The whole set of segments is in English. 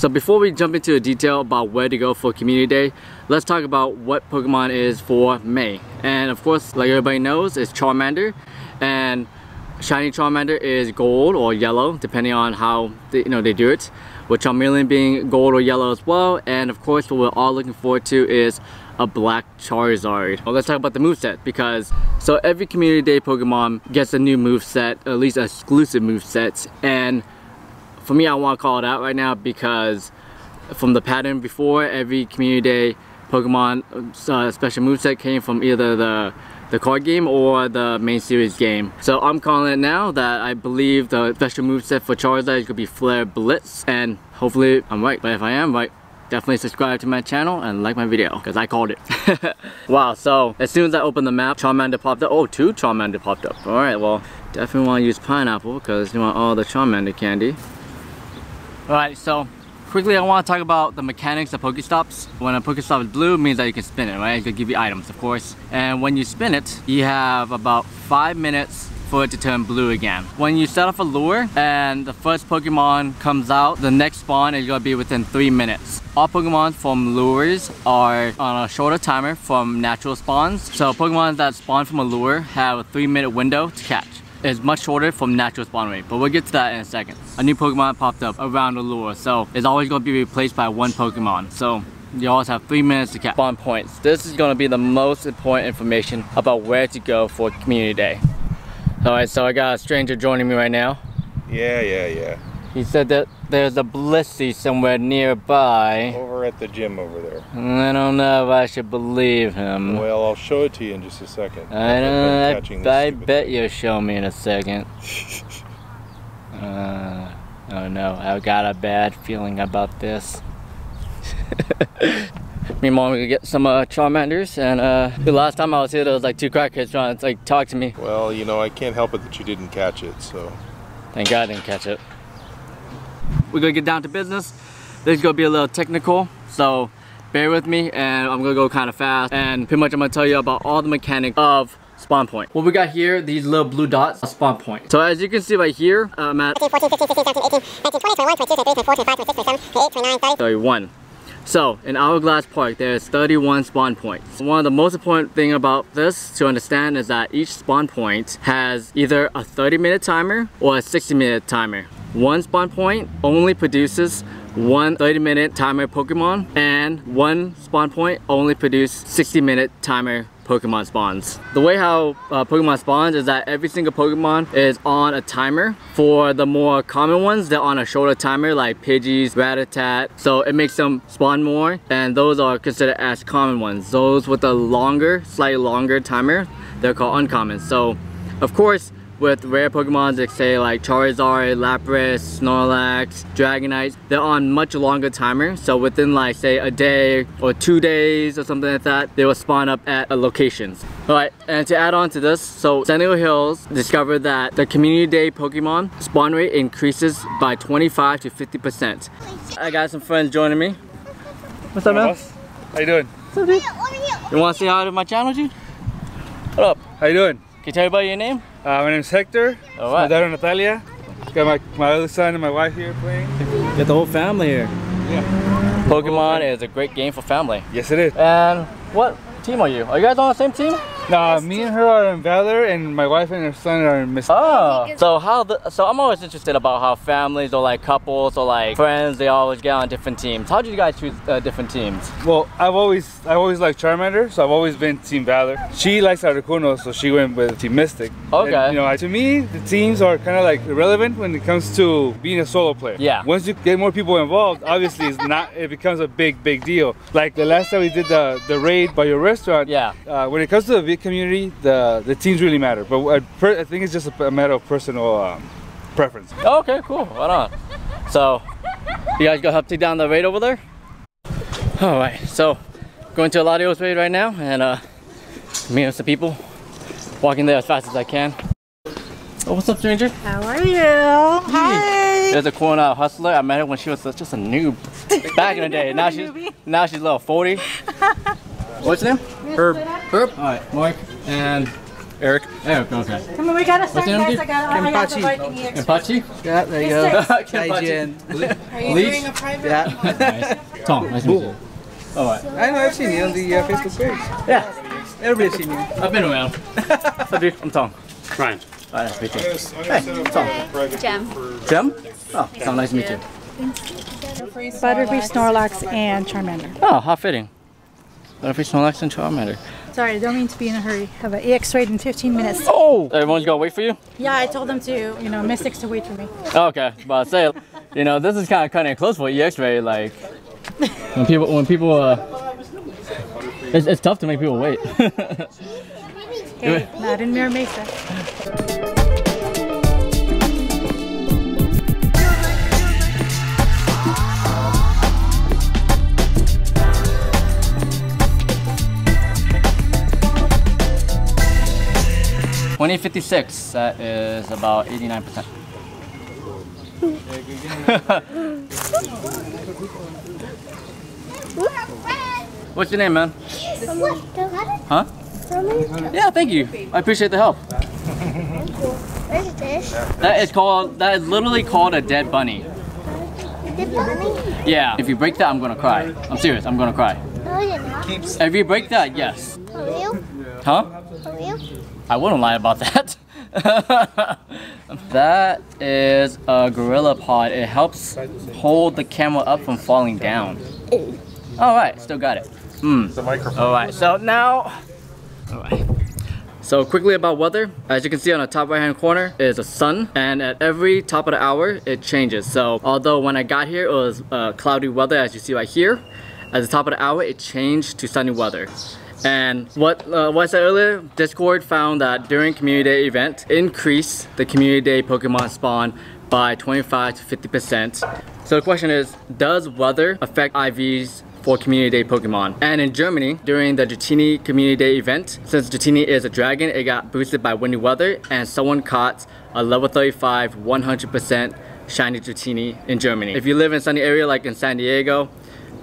So before we jump into the detail about where to go for Community Day, let's talk about what Pokemon is for May. And of course, like everybody knows, it's Charmander. And Shiny Charmander is gold or yellow, depending on how they, you know they do it. With Charmeleon being gold or yellow as well. And of course, what we're all looking forward to is a black Charizard. Well, let's talk about the move set because so every Community Day Pokemon gets a new move set, at least exclusive move sets. And for me, I want to call it out right now because from the pattern before, every Community Day Pokemon uh, special moveset came from either the the card game or the main series game. So I'm calling it now that I believe the special moveset for Charizard is going to be Flare Blitz and hopefully I'm right, but if I am right, definitely subscribe to my channel and like my video because I called it. wow, so as soon as I opened the map, Charmander popped up. Oh, two Charmander popped up. Alright, well, definitely want to use pineapple because you want all the Charmander candy. Alright, so quickly I want to talk about the mechanics of Pokestops. When a Pokestop is blue, it means that you can spin it, right? It could give you items, of course. And when you spin it, you have about five minutes for it to turn blue again. When you set off a lure and the first Pokemon comes out, the next spawn is gonna be within three minutes. All Pokemon from lures are on a shorter timer from natural spawns. So Pokemon that spawn from a lure have a three minute window to catch is much shorter from natural spawn rate, but we'll get to that in a second. A new Pokemon popped up around the lure, so it's always going to be replaced by one Pokemon. So you always have three minutes to catch spawn points. This is going to be the most important information about where to go for Community Day. Alright, so I got a stranger joining me right now. Yeah, yeah, yeah. He said that there's a Blissey somewhere nearby. Over at the gym over there. I don't know if I should believe him. Well, I'll show it to you in just a second. I don't I, I bet you'll show me in a second. uh, oh no, I've got a bad feeling about this. me and mom gonna get some uh, Charmanders and uh, the last time I was here there was like two crackheads trying to like talk to me. Well, you know, I can't help it that you didn't catch it, so. Thank God I didn't catch it we're gonna get down to business. This is gonna be a little technical, so bear with me and I'm gonna go kind of fast and pretty much I'm gonna tell you about all the mechanics of spawn point. What we got here, these little blue dots, spawn point. So as you can see right here, I'm at 15, 16, 17, 18, 19, 20, 21, 22, 23, 24, 25, 26, 27, 28, 29, 30. 31. So in Hourglass Park, there's 31 spawn points. One of the most important thing about this to understand is that each spawn point has either a 30 minute timer or a 60 minute timer. One spawn point only produces one 30 minute timer Pokemon and one spawn point only produce 60 minute timer Pokemon spawns. The way how uh, Pokemon spawns is that every single Pokemon is on a timer. For the more common ones, they're on a shorter timer like Pidgeys, Rattata. So it makes them spawn more and those are considered as common ones. Those with a longer, slightly longer timer, they're called uncommon. So of course, with rare Pokemons like say like Charizard, Lapras, Snorlax, Dragonite, they're on much longer timer. So within like say a day or two days or something like that, they will spawn up at locations. Alright, and to add on to this, so Centennial Hills discovered that the Community Day Pokemon spawn rate increases by 25 to 50%. I got some friends joining me. What's up, man? How you doing? What's up, dude? You want to say hi to my channel, dude? What up? How you doing? Can you tell everybody your name? Uh, my name's Hector. All right. My daughter Natalia. Got my, my other son and my wife here playing. Got the whole family here. Yeah. Pokemon is a great game for family. Yes, it is. And what team are you? Are you guys on the same team? No, me and her are in Valor, and my wife and her son are in Mystic. Oh, so how? The, so I'm always interested about how families or like couples or like friends they always get on different teams. How did you guys choose uh, different teams? Well, I've always I've always liked Charmander, so I've always been Team Valor. She likes Articuno, so she went with Team Mystic. Okay. And, you know, to me, the teams are kind of like irrelevant when it comes to being a solo player. Yeah. Once you get more people involved, obviously it's not. It becomes a big big deal. Like the last time we did the the raid by your restaurant. Yeah. Uh, when it comes to the big community, the the teams really matter. But I, I think it's just a, matter of personal um, preference. okay, cool. Right on. So, you guys go help take down the raid over there? All right, so going to Eladio's raid right now and uh, meeting some people. Walking there as fast as I can. Oh, what's up, stranger? How are you? Hi. There's a corner hustler. I met her when she was just a noob back in the day. Now she's now she's level 40. What's your name? Herb. Herb? Alright, Mark. And Eric. Eric, okay. Come on, we gotta start, name guys. I gotta, I got the Kenpachi. right thingy Yeah, there you go. sir. Kaijin. Are you Leech? doing a private? Yeah. Nice. Tom, nice to meet you. Alright. I know, I've seen you on the uh, Facebook page. Yeah, Everybody's seen you. I've been around. Hi, dude. I'm Tom. Ryan. Alright, nice to meet you. Hey, Tom. Gem. Jim? Oh, Tom, nice to meet you. Butterfree, Snorlax, and Charmander. Oh, how fitting. Butterfree, Snorlax, and Charmander. Sorry, I don't mean to be in a hurry. Have an EX raid in 15 minutes. Oh! Everyone's gonna wait for you? Yeah, I told them to, you know, Mystics to wait for me. Okay, but say, you know, this is kind of cutting it close for EX ray. Like, when people, when people, uh, it's, it's tough to make people wait. Hey, not in Mira Mesa. Twenty fifty six. That is about eighty nine percent. What's your name, man? Huh? Yeah, thank you. I appreciate the help. This? That is called. That is literally called a dead bunny. Yeah. If you break that, I'm gonna cry. I'm serious. I'm gonna cry. No, you're not. If you break that, yes. Huh? I wouldn't lie about that. that is a GorillaPod. It helps hold the camera up from falling down. All right, still got it. The microphone. All right, so now, all right. So quickly about weather, as you can see on the top right hand corner is the sun and at every top of the hour it changes. So although when I got here it was uh, cloudy weather as you see right here, at the top of the hour it changed to sunny weather. And what, uh, what I said earlier, Discord found that during community day event, increase the community day Pokemon spawn by 25 to 50%. So the question is, does weather affect IVs for Community Day Pokemon. And in Germany, during the Dratini Community Day event, since Dratini is a dragon, it got boosted by windy weather and someone caught a level 35 100% shiny Dratini in Germany. If you live in a sunny area like in San Diego,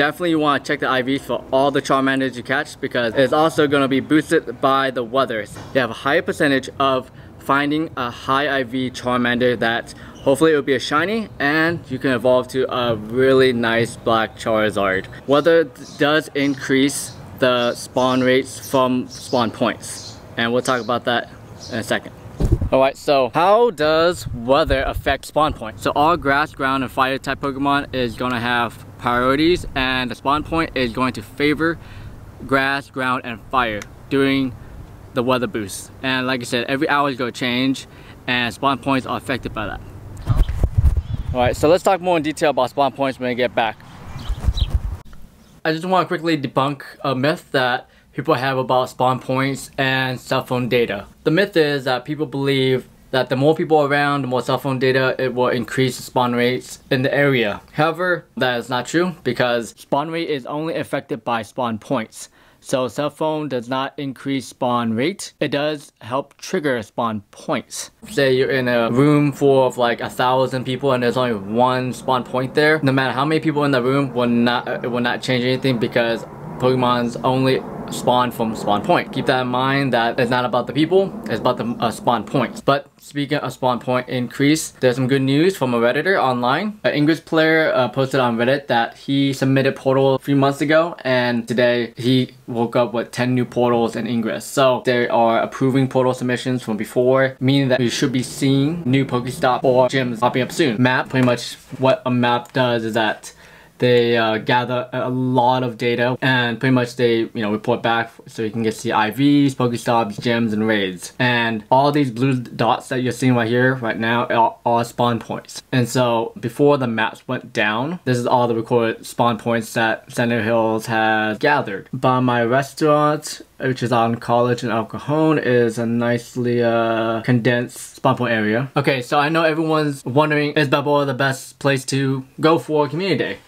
definitely want to check the IVs for all the Charmanders you catch because it's also going to be boosted by the weather. You have a higher percentage of finding a high IV Charmander that hopefully it will be a shiny and you can evolve to a really nice black Charizard. Weather does increase the spawn rates from spawn points and we'll talk about that in a second. Alright, so how does weather affect spawn points? So all grass, ground, and fire type Pokemon is going to have priorities and the spawn point is going to favor grass, ground, and fire during the weather boost. And like I said, every hour is going to change and spawn points are affected by that. Alright, so let's talk more in detail about spawn points when we get back. I just want to quickly debunk a myth that people have about spawn points and cell phone data. The myth is that people believe that the more people around, the more cell phone data, it will increase spawn rates in the area. However, that is not true because spawn rate is only affected by spawn points. So cell phone does not increase spawn rate. It does help trigger spawn points. Say you're in a room full of like a thousand people and there's only one spawn point there. No matter how many people in the room will not it will not change anything because Pokemon's only spawn from spawn point. Keep that in mind that it's not about the people, it's about the uh, spawn points. But speaking of spawn point increase, there's some good news from a redditor online. An English player uh, posted on Reddit that he submitted Portal a few months ago and today he woke up with 10 new portals in Ingress. So they are approving portal submissions from before, meaning that we should be seeing new Pokestop or gyms popping up soon. Map, pretty much what a map does is that they uh, gather a lot of data and pretty much they you know report back so you can get see IVs, Pokestops, gyms, and raids. And all these blue dots that you're seeing right here right now are, are spawn points. And so before the maps went down, this is all the recorded spawn points that Center Hills has gathered. By my restaurant, which is on College and El Cajon, is a nicely uh, condensed spawn point area. Okay, so I know everyone's wondering, is Balboa the best place to go for Community Day?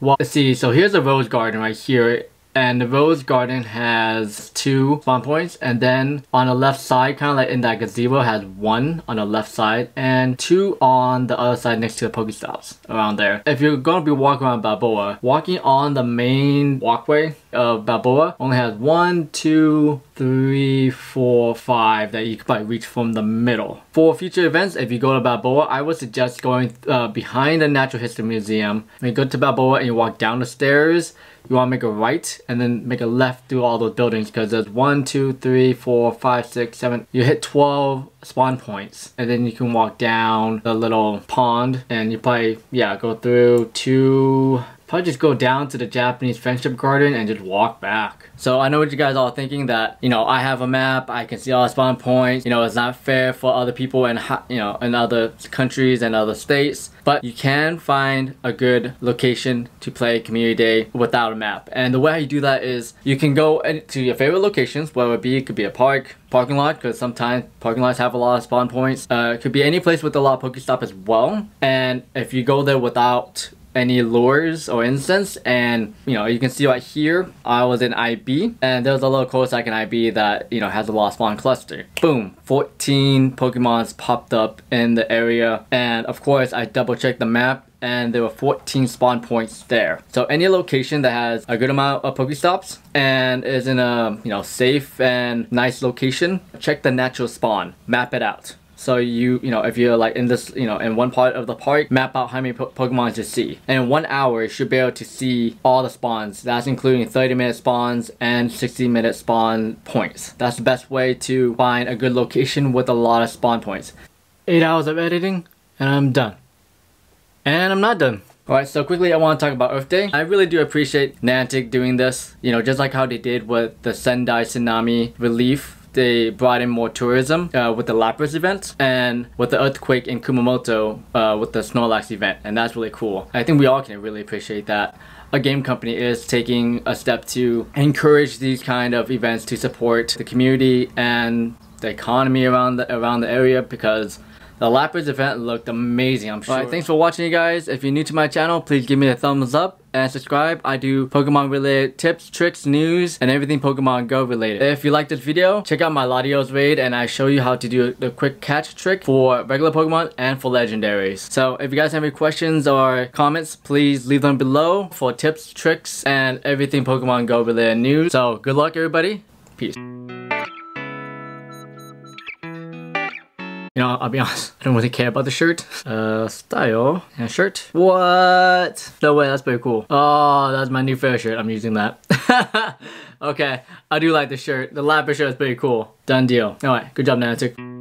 Well, let's see, so here's a rose garden right here. And the rose garden has two spawn points. And then on the left side, kind of like in that gazebo, has one on the left side. And two on the other side next to the Pokestops around there. If you're going to be walking around Balboa, walking on the main walkway of Balboa only has one, two, three, four, five that you could probably reach from the middle. For future events, if you go to Balboa, I would suggest going uh, behind the Natural History Museum. When you go to Balboa and you walk down the stairs, you want to make a right and then make a left through all those buildings because there's one, two, three, four, five, six, seven. You hit 12 spawn points and then you can walk down the little pond and you probably, yeah, go through two, probably just go down to the Japanese Friendship Garden and just walk back. So I know what you guys all thinking that, you know, I have a map, I can see all the spawn points, you know, it's not fair for other people in, you know, in other countries and other states, but you can find a good location to play Community Day without a map. And the way you do that is you can go to your favorite locations, whether it be, it could be a park, parking lot, because sometimes parking lots have a lot of spawn points. Uh, it could be any place with a lot of Pokestop as well. And if you go there without any lures or incense and you know you can see right here I was in IB and there's a little cul-de-sac in IB that you know has a lost spawn cluster boom 14 Pokemons popped up in the area and of course I double checked the map and there were 14 spawn points there. So any location that has a good amount of Pokestops and is in a you know safe and nice location, check the natural spawn, map it out. So you, you know, if you're like in this, you know, in one part of the park, map out how many po Pokemon to see. And in one hour, you should be able to see all the spawns. That's including 30 minute spawns and 60 minute spawn points. That's the best way to find a good location with a lot of spawn points. 8 hours of editing, and I'm done. And I'm not done. Alright, so quickly I want to talk about Earth Day. I really do appreciate Niantic doing this. You know, just like how they did with the Sendai Tsunami relief they brought in more tourism uh, with the Lapras event and with the earthquake in Kumamoto uh, with the Snorlax event and that's really cool. I think we all can really appreciate that a game company is taking a step to encourage these kind of events to support the community and the economy around the around the area because the Lapras event looked amazing, I'm sure. Alright, thanks for watching you guys. If you're new to my channel, please give me a thumbs up and subscribe. I do Pokemon related tips, tricks, news, and everything Pokemon Go related. If you like this video, check out my Latios raid and I show you how to do the quick catch trick for regular Pokemon and for legendaries. So if you guys have any questions or comments, please leave them below for tips, tricks, and everything Pokemon Go related news. So good luck everybody. Peace. You know, I'll be honest, I don't really care about the shirt. Uh, style and shirt. What? No way, that's pretty cool. Oh, that's my new favorite shirt. I'm using that. okay, I do like the shirt. The Lapras shirt is pretty cool. Done deal. Alright, good job, Niantic.